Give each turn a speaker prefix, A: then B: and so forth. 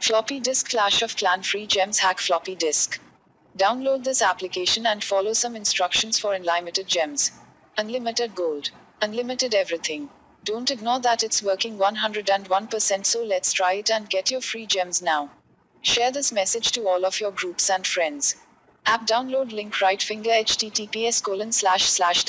A: Floppy Disk Clash of Clan Free Gems Hack Floppy Disk. Download this application and follow some instructions for unlimited gems. Unlimited gold. Unlimited everything. Don't ignore that it's working 101% so let's try it and get your free gems now. Share this message to all of your groups and friends. App download link right finger https colon slash slash